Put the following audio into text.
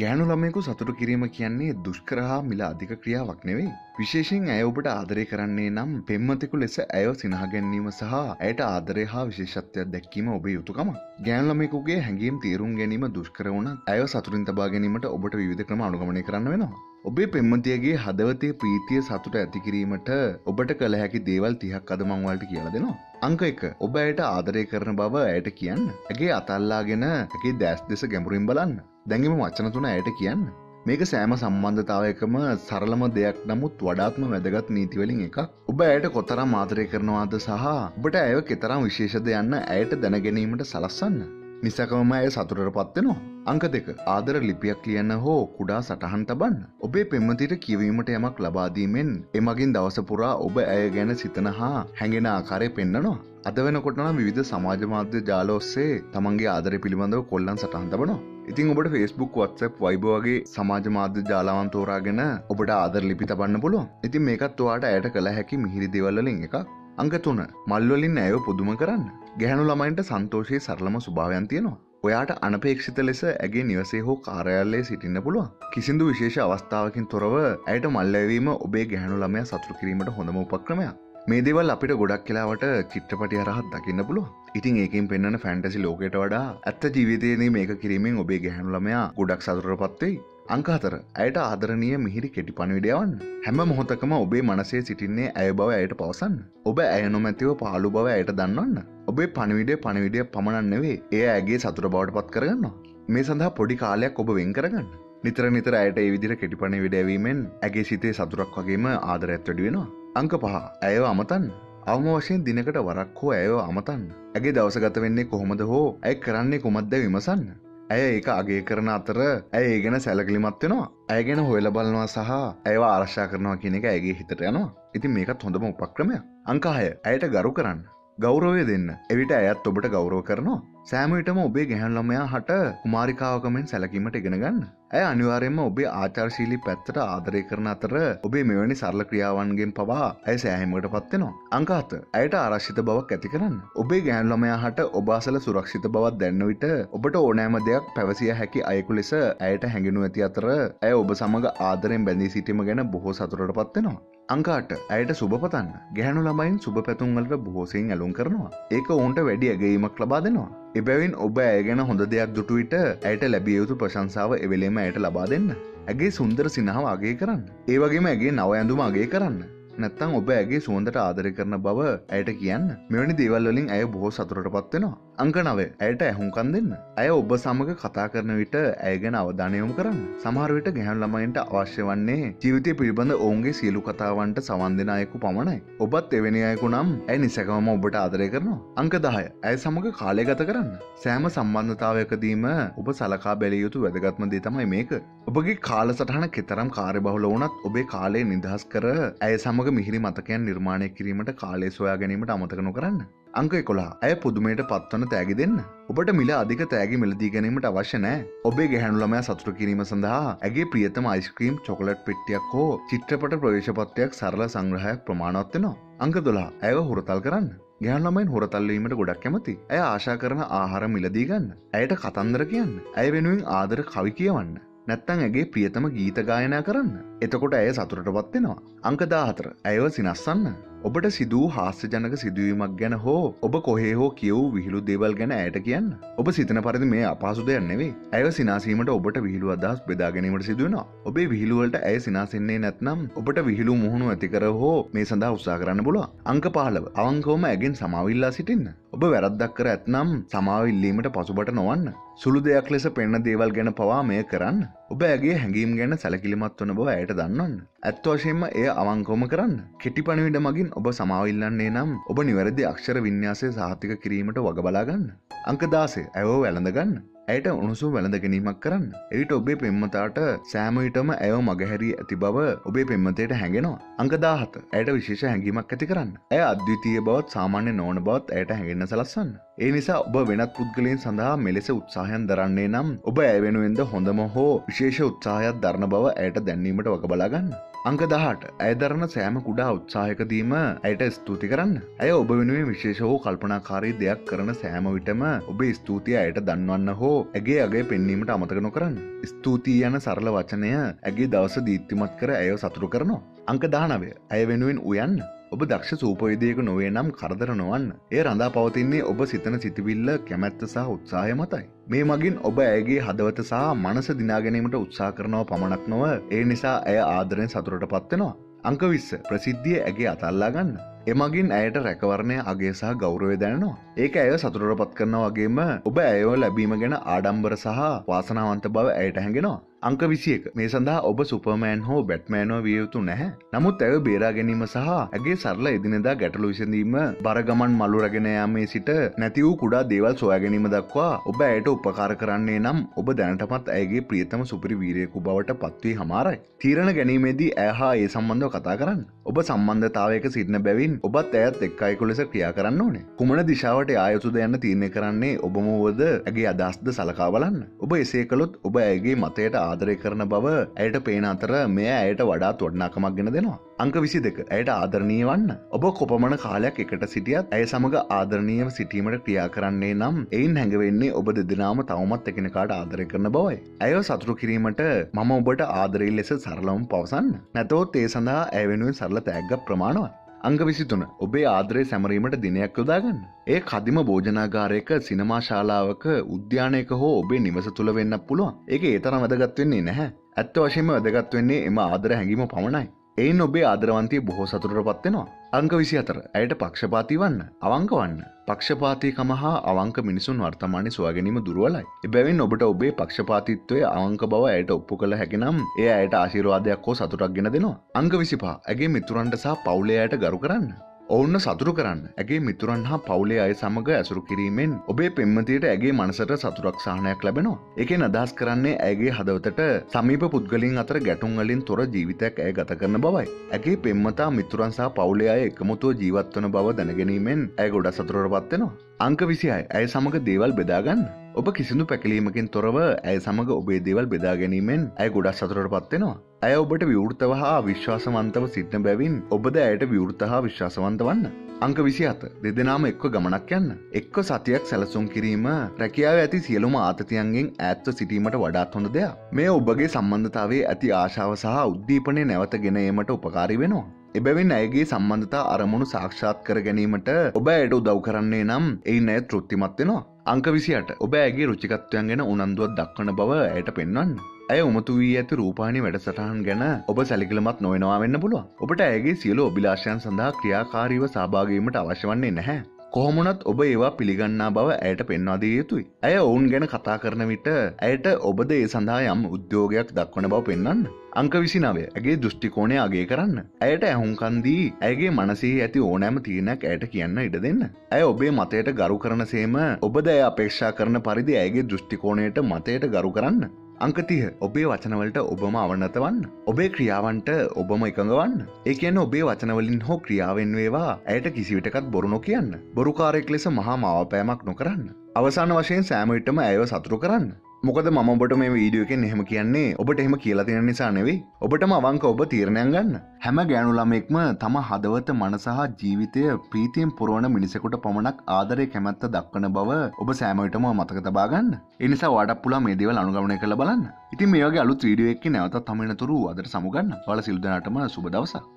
ගෑනු ළමයකු සතුටු කිරීම කියන්නේ දුෂ්කරහා මිල අධික ක්‍රියාවක් නෙවෙයි. විශේෂයෙන් ඇය ඔබට ආදරය කරන්නේ නම් පෙම්මතෙකු ලෙස ඇය සිනහගැන්වීම සහ ඇයට ආදරය හා විශේෂත්වයක් දැක්වීම ඔබේ යුතුකම. ගෑනු ළමයෙකුගේ හැඟීම් තීරුම් ගැනීම දුෂ්කර වුණත් ඇය සතුටින් තබා ගැනීමට ඔබට විවිධ ක්‍රම අනුගමනය කරන්න වෙනවා. ඔබේ පෙම්මතියගේ හදවතේ ප්‍රීතිය සතුට ඇතිකිරීමට ඔබට කළ හැකි දේවල් තිහක් අද මංවලට කියලා දෙනවා. අංක එක ඔබ ඇයට ආදරය කරන බව ඇයට කියන්න. ඇගේ අතල්ලාගෙන ඇගේ දැස් දෙස ගැඹුරින් බලන්න. දැඟම වචන තුන ඇයට කියන්න. මේක සෑම සම්බන්ධතාවයකම සරලම දෙයක් නමුත් වඩාත්ම වැදගත් නීතිවලින් එක ඔබ ඇයට කොතරම් මාතරය කරනවාද සහ ඔබට ඇය කෙතරම් විශේෂද යන්න ඇයට දැනගැනීමට සලස්සන්න. නිසකවම ඇය සතුරට පත්වෙනවා. අංක දෙක ආදර ලිපියක් ලියන්න හෝ කුඩා සටහන් තබන්න. ඔබේ පෙම්මතිට කියවීමට යමක් ලබාදීමෙන් එමගින් දවස පුරා ඔබ ඇය ගැන සිතන හා හැඟෙන ආකාරය පෙන්න්නනවා. අද වෙනකොටනම් විධ සමාජ මාධ්‍ය ජාල ඔස්සේ තමන්ගේ ආදර පිළිබඳව කොල්ලන් සටහන් තබනවා. ඉතින් ඔබට ෆස්බුක් වත්සප් වයිබ වගේ සමාජ මාධ්‍ය ජාලාවන් තෝරාගෙන ඔබට ආදර ලිපි තබන්න පුළුවන් ඉතින් මේකත් ඔයාට ඇයට කළ හැකි මිහිරි දෙවල්ලින් එක අංක තුන මල්වලින් ඇයෝ පුදුම කරන්න ගැහනු ළමයින්ට සන්තෝෂයේ සරලම ස්භාවයන් තියෙනවා ඔයාට අනපේක්ෂිත ලෙස ඇගේ නිවසේ හෝ කාරයාල්ලේ සිටින්න පුළුවන්. කිසිදු විශේෂ අවස්ථාවකින් තොරව ඇයට මල්ලැවීම ඔබේ ගැහනු ළමය සතුරු කිරීමට හොඳම උපක්‍රමයක්. මේ දෙවල් අපිට ගොඩක් කියලාවට චිත්‍රපටි අරහත් දකින්න පුළුව ඉතින් ඒකින් පෙන්න්න ෆැන්ටසි ලෝකෙට වඩා ඇත්ත ජීවිතයනේ මේක කිරීමෙන් ඔබේ ගැහනු ළමයා ගොඩක් සතුර පත්වෙයි අංකාතර ඇයට ආදරණය මිහිරි කෙටි පණවිඩයවන්න හැම මොහොතකම ඔබේ මනසේ සිටින්නේ ඇය බව ඇයට පවසන්න. ඔබ ඇය නොමැතිව පාලු බව ඇයට දන්නන්න ඔබේ පණවිඩේ පණවිඩිය පමණන්නවේ එය ඇගේ සතුර බවට පත් කරගන්න මේ සඳහා පොඩි කාලයක් ඔබ වෙන් කරගන්න. නිතර නිතර ඇයට ඒ විදිර කෙටිපණ විඩැවීමෙන් ඇගේ සිතේ සතුරක් වගේම ආදරඇත් වැඩි වෙනවා. අංක පහ. ඇයව අමතන් අවම වශයෙන් දිනකට වරක් හෝ ඇයව අමතන් ඇගේ දවසගත වෙන්නේ කොහොමද හෝ ඇය කරන්නේ කුමක්ද විමසන්න. ඇය ඒක අගේ කරන අතර ඇය ඒ ගැන සැලකිලිමත් වෙනවා. ඇය ගැන හොයල බලනවා සහ ඇව ආරශ්ා කරනවා කියන එක ඇගේ හිතට යනවා. ඉතින් මේකත් හොඳම උපක්‍රමය අංකාහය ඇයට ගරු කරන්න. ගෞරවය දෙන්න. එවිට ඇයත් ඔබට ගෞරව කරනවා. සෑමවිටම ඔබේ ගැහැන්ලමයා හට කුමාරිකාවකමෙන් සැලකීමට ඉගෙන ගන්න ඇය අනිවාරයෙන්ම ඔබේ ආචර්ශීලි පැත්තට ආදරය කරන අතර ඔබේ මෙවැනි සරල ක්‍රියාවන්ගෙන් පවා ඇය සෑහීමට පත්වෙනවා. අංකාත ඇයට ආරශ්ිත බවක් ඇති කරන්න. ඔබේ ගෑන්ලමයා හට ඔබාසල සුරක්ෂිත බවත් දැන්න විට ඔබට ඕනෑම දෙයක් පැවසිය හැකි අයකු ලෙස ඇයට හැඟෙනු ඇති අතර ඇය ඔබ සමඟ ආදරෙන් බැඳී සිටීම ගැන බොහෝ සතුරට පත්වෙනවා. අංකාට ඇයට සුභපතන්න ගැහනු ළමයින් සුභ පැතුන්වලට බොහෝසින් ඇලුම් කරනවා ඒක ඔවුන්ට වැඩි ඇගීමක් ලබා දෙනවා එබැවින් ඔබ ඇය ගැන හොඳ දෙයක් දුටුවිට ඇයට ලැබිය යුතු ප්‍රශංසාව එවෙලේම ඇයට ලබා දෙන්න. ඇගේ සුන්දර සිනහාව අගේ කරන්න. ඒවගේම ඇගේ නව ඇඳුම අගේ කරන්න. නැත්තං ඔබ ඇගේ සුවන්දට ආදර කරන බව ඇයට කියන්න. මෙවැනි දේවල්වලින් ඇය බොහෝ සතුරට පත්වෙනවා. අංක නවේ ඇයට ඇහුම්කන් දෙන්න. ඇය ඔබ සමඟ කතා කරන විට ඇයගෙන අවධානයොම් කරන්න. සමහරවිට ගැහන් ළමයින්ට අවශ්‍ය වන්නේ ජීවිතය පිළිබඳ ඔවුන්ගේ සියලු කතාවන්ට සවන්දෙන අයකු පමණයි. ඔබත් එවැනි අයකු නම් ඇයි නිසකවම ඔබට ආදරය කරනවා. අංක දහය ඇය සමඟ කාලය ගත කරන්න. සෑම සම්බන්ධතාවයකදීම ඔබ සලකා බැලිය යුතු වැදගත්ම දේ තමයි මේක. ඔබගේ කාල සටහන කෙතරම් කාර්ය බහුල වනත් ඔබේ කාලය නිදහස් කර ඇය සමඟ සමග මිහිරි මතකයන් නිර්මාණය කිරීමට කාලේ සොයා ගැනීමට අමතක නොකරන්න. අංක එකොලා ඇය පුදුමයට පත්වන තෑගි දෙන්න. ඔබට මිල අධික තෑගි මිලදී ගැනීමට අවශ්‍ය නෑ ඔබේ ගැහැනුළමය සතුර කිරීම සඳහා ඇගේ ප්‍රියතම යිස්ක්‍රීම් චොකලට් පෙට්ටියක් හෝ චිත්‍රපට ප්‍රවේශපත්වයක් සරල සංග්‍රහයක් ප්‍රමාණත්වෙනවා. අංක දොලා ඇව හුරතල් කරන්න. ගැහල්ලමයින් හොරතල්ලීමට ගොඩක් කැමති ඇය ආශා කරන ආහාර මිලදීගන්න ඇයට කතන්දර කියන්න ඇය වෙනුවෙන් ආදර කවි කියවන්න නැත්තං ඇගේ ප්‍රියතම ගීත ගායනා කරන්න. එතකොට ඇය සතුරට පත්වෙනවා. අංකදාහතර ඇයව සිනස්සන්න. ඔබට සිදූ හාස්‍ය ජනක සිදුවීමක් ගැන හෝ ඔබ කොහේ හෝ කියව් විහිළු දේවල් ගැන ඇයට කියන්න. ඔබ සිතන පරිදි මේ අපහසු දෙයක් නෙවේ. ඇය සිනාසීමට ඔබට විහිළු අදහස් බෙදාගැනීමට සිදුවනවා. ඔබේ විහිළුවලට ඇය සිනාසෙන්නේ නැත්නම් ඔබට විහිළු මුහුණු ඇතිකර හෝ මේ සඳහා උත්සා කරන්න පුළුව. අංක පාලව අවංකෝම ඇගෙන් සමවිල්ලා සිටින්න. ඔබ වැරද්දක් කර ඇත්නම් සමාවිල්ලීමට පසුබට නොවන්න. සුළු දෙයක් ලෙස පෙන්න දේවල් ගැන පවා මෙය කරන්න. ඔබ ඇගේ හැඟීම් ගැන සැලකිලිමත් වන බව ඇයට දන්නන්න. ඇත්ත වශයෙන්ම එය අවංකෝම කරන්න. කෙටි පණවිඩ මගින් ඔබ සමාවිල්ලන්නේ නම් ඔබ නිවැරදි අක්ෂර විඤ්ඥාසය සාහතික කිරීමට වගබලාගන්න. අංකදාසේ ඇවෝ වැළඳගන්න. ඇයට උණුසු වැළඳ ගැනීමක් කරන්න. එවිට ඔබේ පෙම්මතාට සෑමවිටම ඇයව මගහැරී ඇති බව ඔබේ පෙම්මතයට හැඟෙනවා. අංකදාහත ඇයට විශේෂ හැඟීමක් ඇති කරන්න. ඇය අද්විතීය බවත් සාමාන්‍ය නොවන බවත් ඇයට හැඟෙන්න්න සලස්සන්න. ඒ නිසා ඔබ වෙනත් පුද්ගලයන් සඳහා මෙලෙස උත්සාහයන් දරන්නේ නම් ඔබ ඇ වෙනුවෙන්ද හොඳම හෝ විශේෂ උත්සාහයක් දරණ බව ඇයට දැන්වීමට වක බලාගන්න. අංක දහට ඇදරන සෑම කුඩා උත්සාහකදීම ඇයට ස්තුති කරන්න ඇය ඔබ වෙනුවේ විශේෂ හෝ කල්පනාකාරී දෙයක් කරන සෑම විටම ඔබේ ස්තුතිය අයට දන්වන්න හෝ ඇගේ අගේ පෙන්වීමට අමතක නොකරන්න. ස්තුතියි යන සරල වචනය ඇගේ දවස දීත්තිමත් කර ඇය සතුරු කරනවා. අංක දානවය ඇය වෙනුවෙන් උයන්න ඔබ දක්ෂ සූපවිදයක නොවේ නම් කරදර නොවන්න ඒ රඳා පවතින්නේ ඔබ සිතන සිතිවිල්ල කැමැත්ත සහ උත්සාහය මතයි. මේ මගින් ඔබ ඇගේ හදවත සහ මනස දිනාගැනීමට උත්සා කරනව පමණක් නොව ඒ නිසා ඇය ආදරෙන් සතුරට පත්වෙනවා. අංක විස්ස ප්‍රසිද්ධිය ඇගේ අතල්ලා ගන්න. එමගින් ඇයට රැකවරණය අගේ සහ ගෞරවය දැනවා. ඒක ඇය සතුරට පත් කරන වගේම ඔබ ඇයෝ ලැබීම ගැන ආඩම්බර සහ වාසනාවන්ත බව ඇයට හැඟෙනවා. අංක විසියක මේ සඳහා ඔබ සුපර්මෑන් හෝ බැට්මෑනෝ විය යුතු නැහැ නමුත් ඇය බේරා ගැනීම සහ ඇගේ සරල එදිනෙදා ගැටලු විසඳීම බරගමන් මල්ලු රගෙනයාමේ සිට නැති වූ කුඩා දේවල් සොයා ගැනීම දක්වා ඔබ ඇයට උපකාර කරන්නේ නම් ඔබ දැනටමත් ඇගේ ප්‍රියතම සුපිරි වීරයෙකු බවට පත්වී හමාරයි. තීරණ ගැනීමේදී ඇහා ඒ සම්බන්ධව කතා කරන්න. ඔබ සම්බන්ධතාවයක සිටින බැවින් ඔබත් ඇයත් එක් අයකු ලෙස ක්‍රියා කරන්න ඕනේ. කුමන දිශාවට ආයුතුද යන්න තීරණය කරන්නේ ඔබමවද ඇගේ අදස්ද සලකා බලන්න. ඔබ එසේ කළොත් ඔබ ඇගේ මතයට ආදරය කරන බව ඇයට පේන අතර මේ ඇයට වඩාත් වඩනාකමක් ගෙන දෙනවා. අංක විසි දෙක ඇයට ආදරණය වන්න ඔබ කොපමණ කාලයක් එකට සිටියත් ඇය සමඟ ආදරණීයව සිටීමට ක්‍රියා කරන්නේ නම් එයින් හැඟවෙන්නේ ඔබ දෙදෙනම තවමත් එකනකාට ආදරය කරන බවයි. ඇය සතුරු කිරීමට මම ඔබට ආදරී ලෙස සරලවම් පවසන්න නැතෝත් ඒ සඳහා ඇවෙනුවෙන් සරල තෑග්ග ප්‍රමාණවත්. අංග විසිතුන ඔබේ ආදරය සැමරීමට දිනයක් යොදාගන්න. ඒ කදිම භෝජනාගාරයක සිනමා ශාලාවක උද්‍යානයක හෝ ඔබේ නිවස තුළ වෙන්න පුළුවන් ඒක ඒ තරම් වැදගත් වෙන්නේ නැහැ. ඇත්ත වශයෙන්ම වැදගත් වෙන්නේ එම ආදර හැඟීම පමණයි. එයින් ඔබේ ආදරවන්තය බොහෝ සතුරට පත්වෙනවා. අංක විසි අතර ඇයට පක්ෂපාති වන්න අවංක වන්න. පක්ෂපාතිකම හා අවංක මිනිසුන් වර්තමානය සොයාගැනීම දුරුවලයි. එබැවින් ඔබට ඔබේ පක්ෂපාතිත්වය අවංක බව ඇයට ඔප්පු කළ හැකිනම් ඒ අයට ආශිරවාදයක් හෝ සතුටක් ගෙන දෙනවා. අංක විසිපා ඇගේ මිතුරන්ට සහ පවුලයට ගරු කරන්න. ඔවුන්න සතුරු කරන්න ඇගේ මිතුරන් හා පවුලේ අය සමඟ ඇසුරු කිරීමෙන් ඔබේ පෙම්මතියට ඇගේ මනසට සතුරක් සාහනයක් ලැබෙනවා. එකෙන් අදහස් කරන්නේ ඇගේ හදවතට සමීප පුද්ගලින් අතර ගැටුම්වලින් තොර ජීවිතයක් ඇය ගත කරන බවයි. ඇගේ පෙම්මතා මිතුරන් සහ පවුලේ අය එකමුතුව ජීවත්වන බව දැනගැනීමෙන් ඇය ගොඩ සතුරට පත්වෙනවා. අංක විසියි ඇය සමඟ දේවල් බෙදාගන්න. ඔබ කිසිදු පැකිලීමකින් තොරව ඇය සමඟ ඔබේ දේවල් බෙදා ගැනීමෙන් ඇය ගොඩක් සතුරට පත්වෙනවා. ඇය ඔබට විවෘතව හා විශ්වාසවන්තව සිටින බැවින් ඔබද ඇයට විවෘත හා විශ්වාසවන්ත වන්න. අංක විසි අත දෙදෙනම එක්ව ගමනක් යන්න. එක්ක සතියක් සැලසුම් කිරීම රැකියාව ඇති සියලුම ආතතියන්ගෙන් ඇත්ව සිටීමට වඩාත් හොඳ දෙයක්. මේ ඔබගේ සම්බන්ධතාවේ ඇති ආශාව සහ උද්දීපනය නැවත ගෙනීමට උපකාරි වෙනවා. එබැවින් ඇයගේ සම්බන්ධතා අරමුණු සාක්ෂාත් කර ගැනීමට ඔබ ඇයට උදව් කරන්නේ නම් එයි නෑ තෘත්තිමත්වෙනවා. අංක විසියට ඔබ ඇගේ රුචිකත්වයන් ගැන උනන්දුවත් දක්වන බව ඇයට පෙන්වන්න. ඇය උමතු වී ඇති රූපානි වැඩසටහන් ගැන ඔබ සැලිකලමත් නොවෙනවා වෙන්න පුළුව ඔබට ඇගේ සියලු ඔබිලාශයන් සඳහා ක්‍රියාකාරීව සභාගීමට අවශ්‍ය වන්නේ නැහැ. කොහොමුණත් ඔබ ඒවා පිළිගන්නා බව ඇයට පෙන්වාදී යුතුයි. ඇය ඔවුන් ගැන කතා කරන විට ඇයට ඔබද ඒ සඳහා යම් උද්‍යෝගයක් දක්වන බව පෙන්වන්න. අංක විසිනාවය ඇගේ දෘෂ්ටිකෝණය අගේ කරන්න. ඇයට ඇහුන්කන්දී ඇගේ මනසේ ඇති ඕනෑම තියනක් ඇයට කියන්න ඉඩ දෙන්න. ඇය ඔබේ මතයට ගරු කරන සේම ඔබද ඇය අපේක්ෂා කරන පරිදි ඇගේ දෘෂ්ටිකෝණයට මතයට ගරු කරන්න. අංකතිය ඔබේ වචනවලට ඔබම අවනතවන්න. ඔබේ ක්‍රියාවන්ට ඔබම එකඟවන්න. ඒ කියන ඔබේ වචනවලින් හෝ ක්‍රියාවෙන් වේවා ඇයට කිසිවිටකත් බොරුණො කියන්න. බොරුකාරෙක් ලෙස මහා මාවපෑමක් නොකරන්න. අවසාන වශයෙන් සෑමවිටම ඇයව සතුරු කරන්න. මොකද මම ඔබට මේ වීඩියෝකෙන් එහෙම කියන්නේ? ඔබට එහෙම කියලා තියෙන නිසා නෙවෙයි. ඔබටම අවංක ඔබ තීරණයක් ගන්න. හැම ගෑනු ළමෙක්ම තම හදවත මනස හා ජීවිතය ප්‍රීතියෙන් පුරවන මිනිසෙකුට පමණක් ආදරය කැමැත්ත දක්වන බව ඔබ සෑමවිටම මතක තබා ගන්න. ඒ නිසා වඩක් පුලා මේ දේවල් අනුගමනය කරලා බලන්න. ඉතින් මේ වගේ අලුත් වීඩියෝ එකකින් නැවතත් හමුවෙනතුරු අදට සමුගන්න. ඔයාලා සියලු දෙනාටම සුබ දවසක්.